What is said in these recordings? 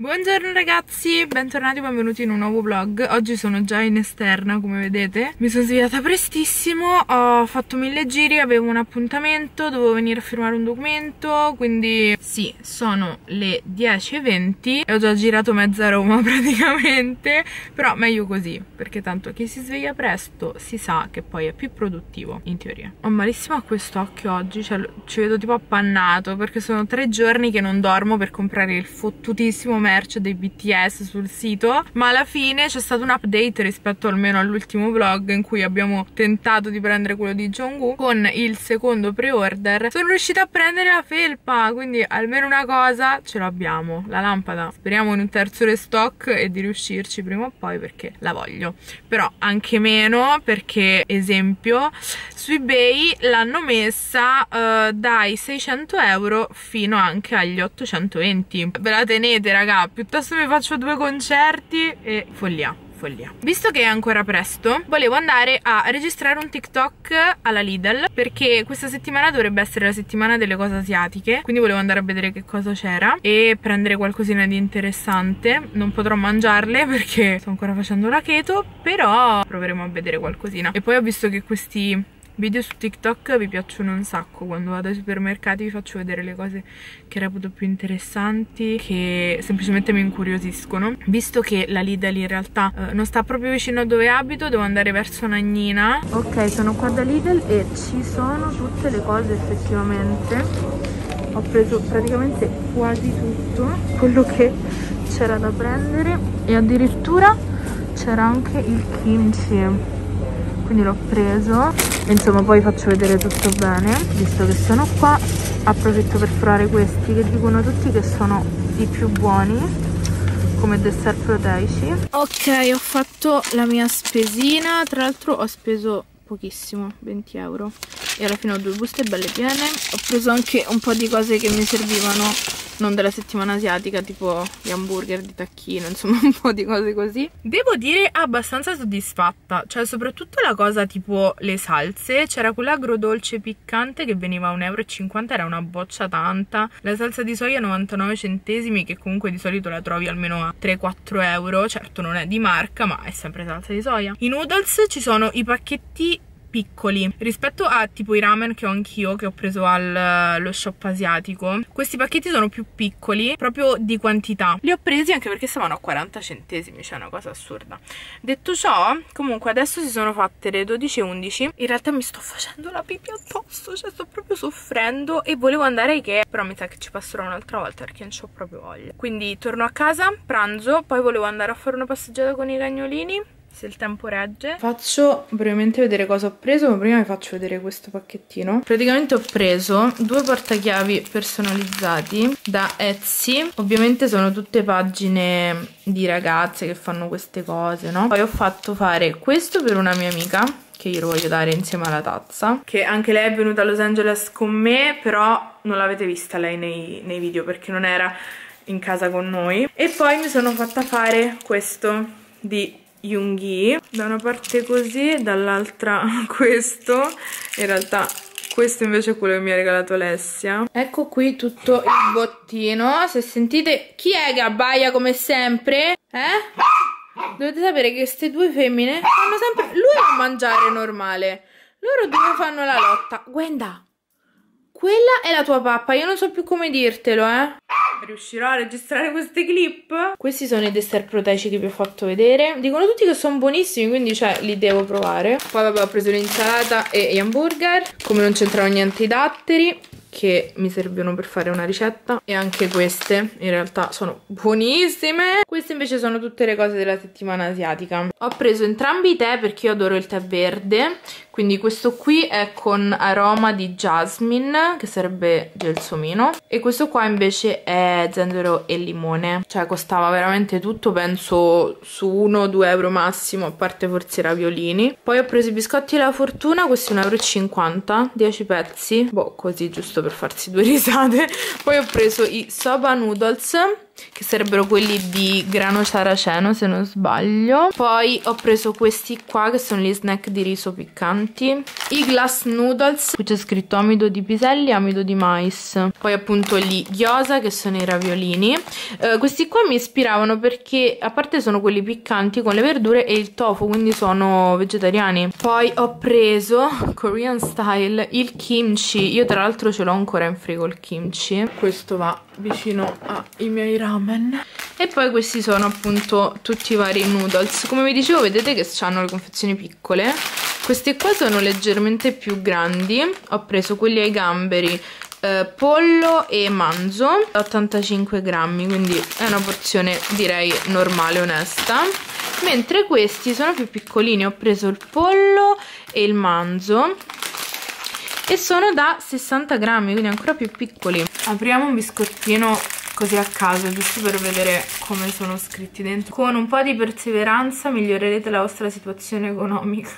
Buongiorno ragazzi, bentornati, benvenuti in un nuovo vlog. Oggi sono già in esterna come vedete. Mi sono svegliata prestissimo, ho fatto mille giri, avevo un appuntamento Dovevo venire a firmare un documento Quindi sì, sono le 10.20 E ho già girato mezza Roma praticamente. Però meglio così, perché tanto chi si sveglia presto si sa che poi è più produttivo In teoria. Ho malissimo a quest'occhio oggi, cioè ci vedo tipo appannato Perché sono tre giorni che non dormo per comprare il fottutissimo merch dei BTS sul sito ma alla fine c'è stato un update rispetto almeno all'ultimo vlog in cui abbiamo tentato di prendere quello di Jungkook con il secondo pre-order. Sono riuscita a prendere la felpa quindi almeno una cosa ce l'abbiamo la lampada. Speriamo in un terzo restock e di riuscirci prima o poi perché la voglio. Però anche meno perché esempio su ebay l'hanno messa uh, dai 600 euro fino anche agli 820 ve la tenete ragazzi piuttosto mi faccio due concerti e follia follia. Visto che è ancora presto, volevo andare a registrare un TikTok alla Lidl perché questa settimana dovrebbe essere la settimana delle cose asiatiche, quindi volevo andare a vedere che cosa c'era e prendere qualcosina di interessante. Non potrò mangiarle perché sto ancora facendo la keto, però proveremo a vedere qualcosina. E poi ho visto che questi video su TikTok vi piacciono un sacco. Quando vado ai supermercati vi faccio vedere le cose che reputo più interessanti che semplicemente mi incuriosiscono. Visto che la Lidl in realtà eh, non sta proprio vicino a dove abito devo andare verso Nagnina ok sono qua da Lidl e ci sono tutte le cose effettivamente. Ho preso praticamente quasi tutto quello che c'era da prendere e addirittura c'era anche il kimchi. Quindi l'ho preso insomma poi faccio vedere tutto bene visto che sono qua. Approfitto per provare questi che dicono tutti che sono i più buoni come dessert proteici. Ok ho fatto la mia spesina. Tra l'altro ho speso pochissimo 20 euro e alla fine ho due buste belle piene. Ho preso anche un po' di cose che mi servivano non della settimana asiatica tipo gli hamburger di tacchino insomma un po' di cose così. Devo dire abbastanza soddisfatta. Cioè soprattutto la cosa tipo le salse. C'era quella agrodolce piccante che veniva a 1,50 euro era una boccia tanta. La salsa di soia 99 centesimi che comunque di solito la trovi almeno a 3-4 euro. Certo non è di marca ma è sempre salsa di soia. I noodles ci sono i pacchetti piccoli. Rispetto a tipo i ramen che ho anch'io che ho preso allo shop asiatico questi pacchetti sono più piccoli proprio di quantità. Li ho presi anche perché stavano a 40 centesimi cioè una cosa assurda. Detto ciò comunque adesso si sono fatte le 12 e 11 in realtà mi sto facendo la pipì addosso cioè sto proprio soffrendo e volevo andare Ikea però mi sa che ci passerò un'altra volta perché non ho proprio voglia. Quindi torno a casa pranzo poi volevo andare a fare una passeggiata con i cagnolini se il tempo regge. Faccio brevemente vedere cosa ho preso, ma prima vi faccio vedere questo pacchettino. Praticamente ho preso due portachiavi personalizzati da Etsy. Ovviamente sono tutte pagine di ragazze che fanno queste cose, no? Poi ho fatto fare questo per una mia amica che io lo voglio dare insieme alla tazza che anche lei è venuta a Los Angeles con me però non l'avete vista lei nei, nei video perché non era in casa con noi e poi mi sono fatta fare questo di Yoongi da una parte così dall'altra questo. In realtà questo invece è quello che mi ha regalato Alessia. Ecco qui tutto il bottino. Se sentite chi è che abbaia come sempre? Eh? dovete sapere che queste due femmine fanno sempre lui a mangiare normale. Loro due fanno la lotta. Gwenda quella è la tua pappa, io non so più come dirtelo, eh. Riuscirò a registrare queste clip? Questi sono i dessert proteici che vi ho fatto vedere. Dicono tutti che sono buonissimi, quindi cioè li devo provare. Poi vabbè ho preso l'insalata e gli hamburger. Come non c'entrano niente i datteri che mi servono per fare una ricetta. E anche queste in realtà sono buonissime. Queste invece sono tutte le cose della settimana asiatica. Ho preso entrambi i tè perché io adoro il tè verde. Quindi questo qui è con aroma di jasmine che sarebbe gelsomino. E questo qua invece è zenzero e limone. Cioè costava veramente tutto penso su 1-2 euro massimo a parte forse i raviolini. Poi ho preso i biscotti della fortuna questi 1,50 euro 10 pezzi. Boh così giusto per farsi due risate. Poi ho preso i soba noodles che sarebbero quelli di grano saraceno se non sbaglio. Poi ho preso questi qua che sono gli snack di riso piccanti. I glass noodles qui c'è scritto amido di piselli e amido di mais. Poi appunto gli gyoza che sono i raviolini. Uh, questi qua mi ispiravano perché a parte sono quelli piccanti con le verdure e il tofu quindi sono vegetariani. Poi ho preso Korean style il kimchi. Io tra l'altro ce l'ho ancora in frigo il kimchi. Questo va vicino ai miei ramen. E poi questi sono appunto tutti i vari noodles. Come vi dicevo vedete che hanno le confezioni piccole. Questi qua sono leggermente più grandi. Ho preso quelli ai gamberi eh, pollo e manzo. 85 grammi quindi è una porzione direi normale onesta. Mentre questi sono più piccolini. Ho preso il pollo e il manzo e sono da 60 grammi quindi ancora più piccoli. Apriamo un biscottino così a caso giusto per vedere come sono scritti dentro. Con un po' di perseveranza migliorerete la vostra situazione economica.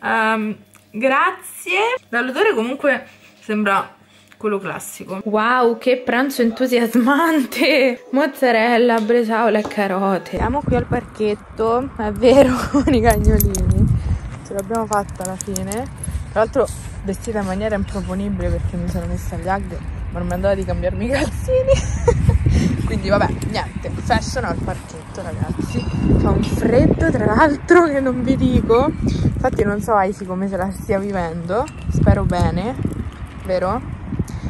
Um, grazie. Dall'odore comunque sembra quello classico. Wow che pranzo entusiasmante! Mozzarella, bresaola e carote. Siamo qui al parchetto è vero con i cagnolini. Ce l'abbiamo fatta alla fine tra l'altro vestita in maniera improponibile perché mi sono messa gli hug ma non mi andava di cambiarmi i calzini. Quindi vabbè niente. Fashion al parchetto ragazzi. Fa un freddo tra l'altro che non vi dico. Infatti non so Aisi come se la stia vivendo. Spero bene vero?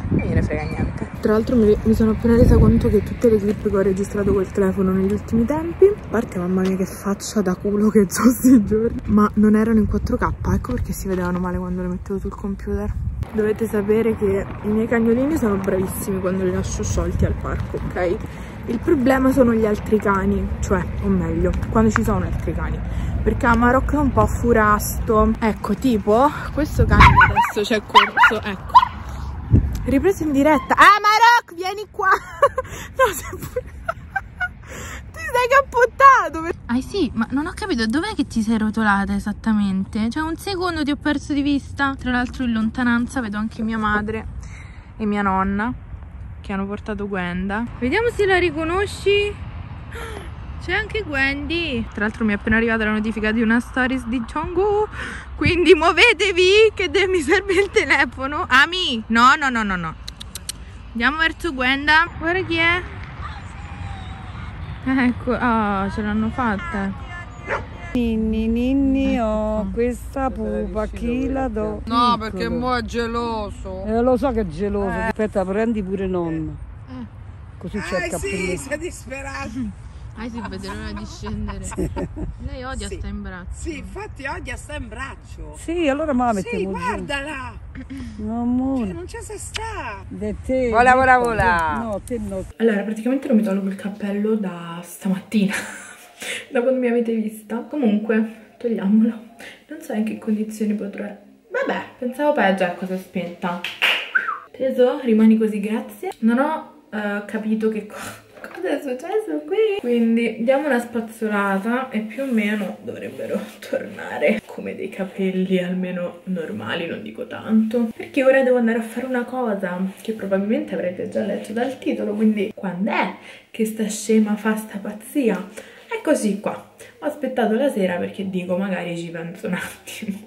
non gliene frega niente. Tra l'altro mi, mi, sono appena resa conto che tutte le clip che ho registrato col telefono negli ultimi tempi, a parte mamma mia che faccia da culo che ho questi giorni, ma non erano in 4K, ecco perché si vedevano male quando le mettevo sul computer. Dovete sapere che i miei cagnolini sono bravissimi quando li lascio sciolti al parco, ok? Il problema sono gli altri cani, cioè, o meglio, quando ci sono altri cani. Perché Amarok è un po' furasto. Ecco, tipo, questo cane adesso c'è corso, ecco ripreso in diretta. Ah Maroc vieni qua. No sei pure ti sei cappottato ah sì ma non ho capito dov'è che ti sei rotolata esattamente? Cioè un secondo ti ho perso di vista. Tra l'altro in lontananza vedo anche mia madre e mia nonna che hanno portato Gwenda. Vediamo se la riconosci c'è anche Wendy. Tra l'altro mi è appena arrivata la notifica di una stories di Jongwoo. Quindi muovetevi che mi serve il telefono. Ami, no, no, no, no, no. Andiamo verso Gwenda. Guarda chi è. Ecco, oh, ce l'hanno fatta. Ninni, ninni, oh, questa pupa, chi la do? No, perché mo è geloso. Eh, lo so che è geloso. Eh. Aspetta, prendi pure nonna. Eh. Così c'è eh, il cappello. sì, sei disperato. Ah si vede l'ora di scendere. Lei odia sì. sta in braccio. Sì, infatti odia sta in braccio. Sì, allora me la mettiamo Sì, guardala. No, amore. Cioè, non c'è se sta. De te. Vola, vola, vola. No, te no. Allora, praticamente non mi tolgo il cappello da stamattina. da quando mi avete vista. Comunque, togliamolo. Non so in che condizioni potrò... Vabbè, pensavo peggio, ecco, si è spenta. Teso, rimani così, grazie. Non ho uh, capito che cosa cosa è successo qui? Quindi diamo una spazzolata e più o meno dovrebbero tornare come dei capelli almeno normali, non dico tanto. Perché ora devo andare a fare una cosa che probabilmente avrete già letto dal titolo, quindi quando è che sta scema fa sta pazzia? È così qua. Ho aspettato la sera perché dico magari ci penso un attimo.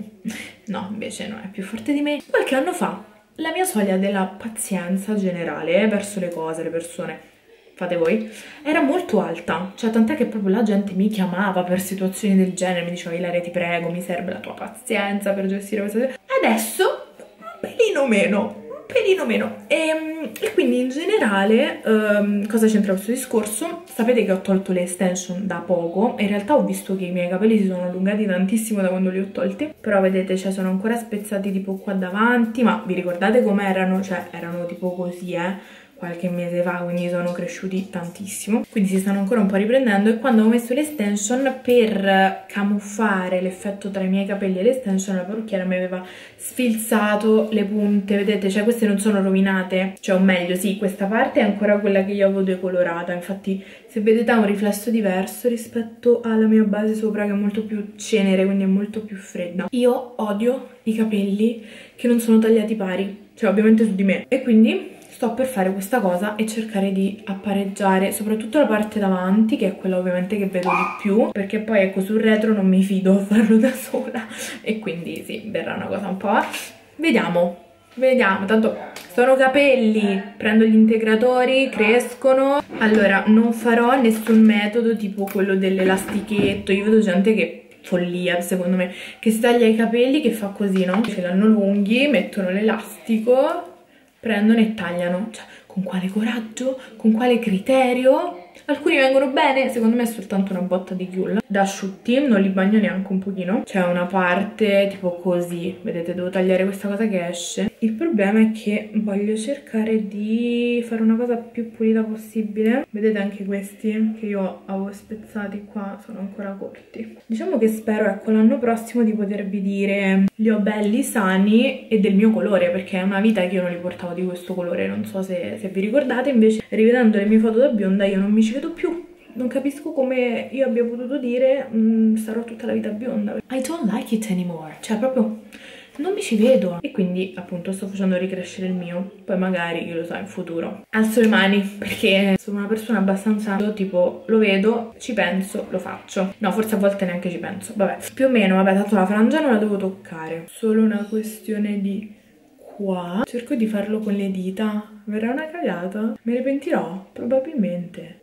No, invece no, è più forte di me. Qualche anno fa la mia soglia della pazienza generale eh, verso le cose, le persone fate voi, era molto alta, cioè tant'è che proprio la gente mi chiamava per situazioni del genere, mi diceva Ilaria ti prego, mi serve la tua pazienza per gestire questa situazione. Adesso un pelino meno, un pelino meno. E, ehm, e quindi in generale, um, cosa c'entra questo discorso? Sapete che ho tolto le extension da poco, in realtà ho visto che i miei capelli si sono allungati tantissimo da quando li ho tolti, però vedete, cioè sono ancora spezzati tipo qua davanti, ma vi ricordate com'erano? Cioè erano tipo così, eh? Qualche mese fa, quindi sono cresciuti tantissimo. Quindi si stanno ancora un po' riprendendo e quando ho messo l'extension per camuffare l'effetto tra i miei capelli e l'extension la parrucchiera mi aveva sfilzato le punte, vedete? Cioè queste non sono rovinate, cioè o meglio sì, questa parte è ancora quella che io avevo decolorata, infatti se vedete ha un riflesso diverso rispetto alla mia base sopra che è molto più cenere, quindi è molto più fredda. Io odio i capelli che non sono tagliati pari, cioè ovviamente su di me e quindi sto per fare questa cosa e cercare di appareggiare soprattutto la parte davanti che è quella ovviamente che vedo di più perché poi ecco sul retro non mi fido a farlo da sola e quindi sì verrà una cosa un po' vediamo Vediamo, tanto sono capelli, prendo gli integratori, crescono. Allora, non farò nessun metodo tipo quello dell'elastichetto. Io vedo gente che follia secondo me che si taglia i capelli che fa così no? ce l'hanno lunghi mettono l'elastico prendono e tagliano. Cioè con quale coraggio con quale criterio Alcuni vengono bene, secondo me è soltanto una botta di chiulla. Da asciutti, non li bagno neanche un pochino. C'è una parte tipo così, vedete, devo tagliare questa cosa che esce. Il problema è che voglio cercare di fare una cosa più pulita possibile. Vedete anche questi che io avevo spezzati qua, sono ancora corti. Diciamo che spero, ecco, l'anno prossimo di potervi dire li ho belli, sani e del mio colore, perché è una vita che io non li portavo di questo colore, non so se, se vi ricordate. Invece, rivedendo le mie foto da bionda, io non mi ci vedo più. Non capisco come io abbia potuto dire mm, sarò tutta la vita bionda I don't like it anymore. Cioè proprio non mi ci vedo. E quindi appunto sto facendo ricrescere il mio poi magari io lo so in futuro. Alzo le mani perché sono una persona abbastanza tipo lo vedo ci penso lo faccio. No forse a volte neanche ci penso. Vabbè più o meno vabbè tanto la frangia non la devo toccare. Solo una questione di qua. Cerco di farlo con le dita. Verrà una cagata? Me ne pentirò? Probabilmente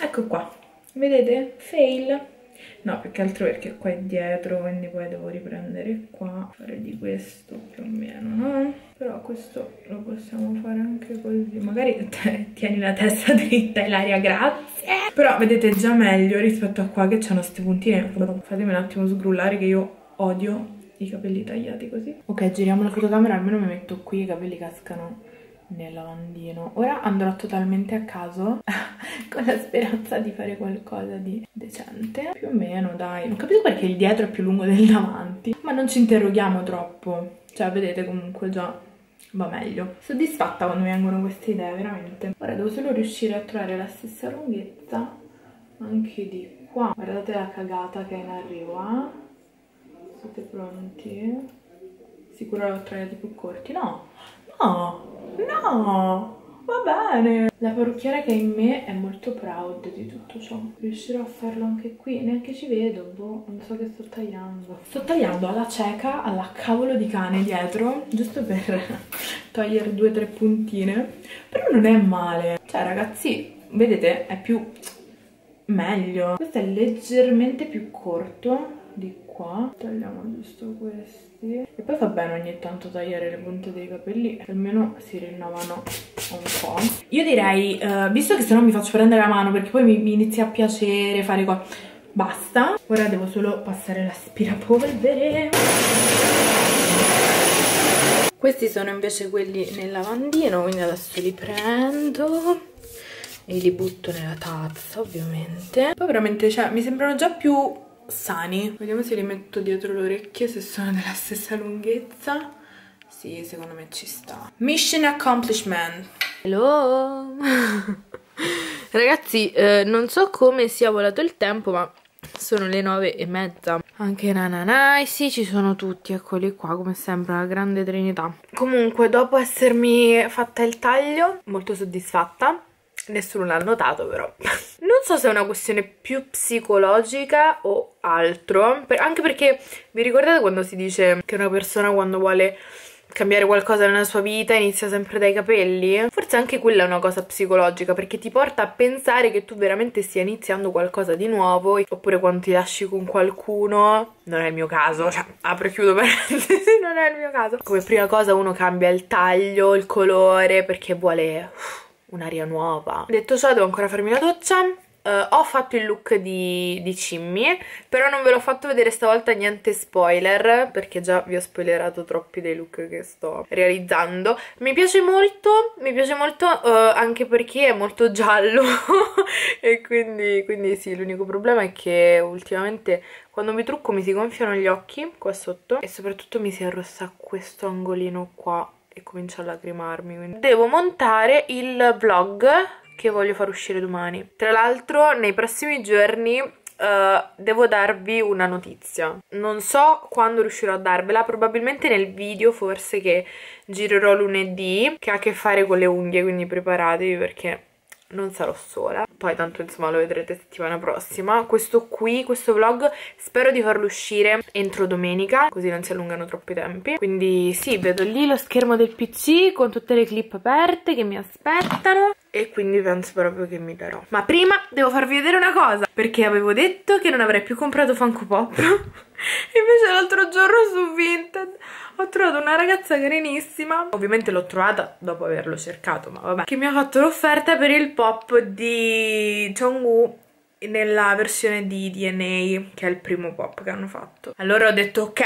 Ecco qua, vedete? Fail. No, più che altro perché qua è dietro, quindi poi devo riprendere qua, fare di questo più o meno, no? Però questo lo possiamo fare anche così. Magari tieni la testa dritta e l'aria, grazie! Però vedete già meglio rispetto a qua che c'hanno queste puntine. Fatemi un attimo sgrullare che io odio i capelli tagliati così. Ok, giriamo la fotocamera, almeno mi metto qui, i capelli cascano nel lavandino. Ora andrò totalmente a caso con la speranza di fare qualcosa di decente. Più o meno, dai. Non capisco perché il dietro è più lungo del davanti. Ma non ci interroghiamo troppo. Cioè, vedete comunque già va meglio. Soddisfatta quando mi vengono queste idee, veramente. Ora devo solo riuscire a trovare la stessa lunghezza anche di qua. Guardate la cagata che è in arrivo, eh? Siete pronti? Sicuro l'ho tagliati più corti? No! No! Va bene. La parrucchiera che è in me è molto proud di tutto ciò. Riuscirò a farlo anche qui? Neanche ci vedo, boh, non so che sto tagliando. Sto tagliando alla cieca, alla cavolo di cane dietro, giusto per togliere due o tre puntine. Però non è male. Cioè, ragazzi, vedete, è più meglio. Questo è leggermente più corto di qua. Tagliamo giusto questi. E poi fa bene ogni tanto tagliare le punte dei capelli almeno si rinnovano un po' io direi uh, visto che se no mi faccio prendere la mano perché poi mi, mi inizia a piacere fare cose basta. Ora devo solo passare l'aspirapolvere. Questi sono invece quelli nel lavandino quindi adesso li prendo e li butto nella tazza ovviamente. Poi veramente cioè mi sembrano già più sani. Vediamo se li metto dietro le orecchie se sono della stessa lunghezza. Sì secondo me ci sta. Mission accomplishment. Hello. Ragazzi eh, non so come sia volato il tempo ma sono le nove e mezza. Anche nananai sì ci sono tutti eccoli qua come sempre una grande trinità. Comunque dopo essermi fatta il taglio molto soddisfatta nessuno l'ha notato però. Non so se è una questione più psicologica o altro anche perché vi ricordate quando si dice che una persona quando vuole cambiare qualcosa nella sua vita inizia sempre dai capelli? Forse anche quella è una cosa psicologica perché ti porta a pensare che tu veramente stia iniziando qualcosa di nuovo oppure quando ti lasci con qualcuno non è il mio caso cioè apro e chiudo parentesi non è il mio caso. Come prima cosa uno cambia il taglio il colore perché vuole un'aria nuova. Detto ciò devo ancora farmi la doccia. Uh, ho fatto il look di, di Cimmi, però non ve l'ho fatto vedere stavolta niente spoiler, perché già vi ho spoilerato troppi dei look che sto realizzando. Mi piace molto, mi piace molto uh, anche perché è molto giallo, e quindi, quindi sì, l'unico problema è che ultimamente quando mi trucco mi si gonfiano gli occhi qua sotto, e soprattutto mi si arrossa questo angolino qua e comincia a lacrimarmi. Quindi. Devo montare il vlog che voglio far uscire domani. Tra l'altro nei prossimi giorni uh, devo darvi una notizia. Non so quando riuscirò a darvela, probabilmente nel video forse che girerò lunedì, che ha a che fare con le unghie, quindi preparatevi perché non sarò sola poi tanto insomma lo vedrete settimana prossima. Questo qui, questo vlog spero di farlo uscire entro domenica così non si allungano troppo i tempi. Quindi sì, vedo lì lo schermo del pc con tutte le clip aperte che mi aspettano e quindi penso proprio che mi darò. Ma prima devo farvi vedere una cosa perché avevo detto che non avrei più comprato Funko Pop invece l'altro giorno su Vinted ho trovato una ragazza carinissima. Ovviamente l'ho trovata dopo averlo cercato ma vabbè. Che mi ha fatto l'offerta per il pop di Jongwoo nella versione di DNA che è il primo pop che hanno fatto. Allora ho detto ok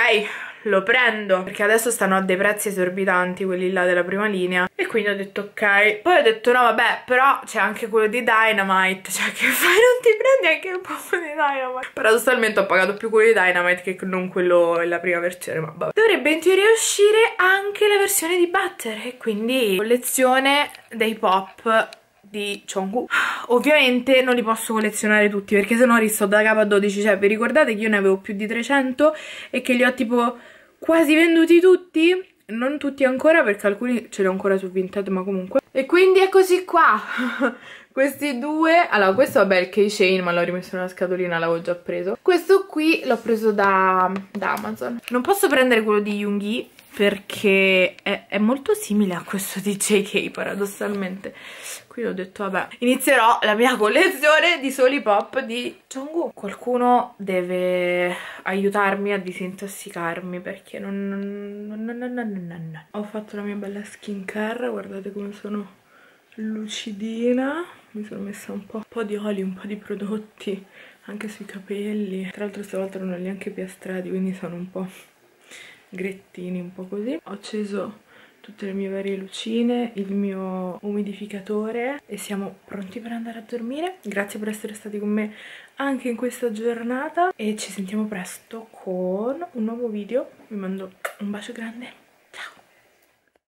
lo prendo. Perché adesso stanno a dei prezzi esorbitanti quelli là della prima linea. E quindi ho detto ok. Poi ho detto no vabbè però c'è anche quello di Dynamite. Cioè che fai? Non ti prendi anche il pop di Dynamite. Paradossalmente ho pagato più quello di Dynamite che non quello nella prima versione ma vabbè. Dovrebbe in teoria uscire anche la versione di Butter e quindi collezione dei pop di Chonggu ovviamente non li posso collezionare tutti perché sennò risto da capo a 12 cioè vi ricordate che io ne avevo più di 300 e che li ho tipo quasi venduti tutti? Non tutti ancora perché alcuni ce li ho ancora su Vinted ma comunque. E quindi eccoci qua. Questi due allora questo vabbè è il keychain ma l'ho rimesso in una scatolina l'avevo già preso. Questo qui l'ho preso da, da Amazon. Non posso prendere quello di Yoongi perché è, è, molto simile a questo di JK paradossalmente. Quindi ho detto vabbè inizierò la mia collezione di soli pop di Jungkook. Qualcuno deve aiutarmi a disintossicarmi perché non, non, non, ho fatto la mia bella skincare guardate come sono lucidina. Mi sono messa un po', un po' di olio, un po' di prodotti anche sui capelli. Tra l'altro stavolta non ho neanche piastrati quindi sono un po' grettini un po' così ho acceso tutte le mie varie lucine, il mio umidificatore e siamo pronti per andare a dormire. Grazie per essere stati con me anche in questa giornata e ci sentiamo presto con un nuovo video. Vi mando un bacio grande.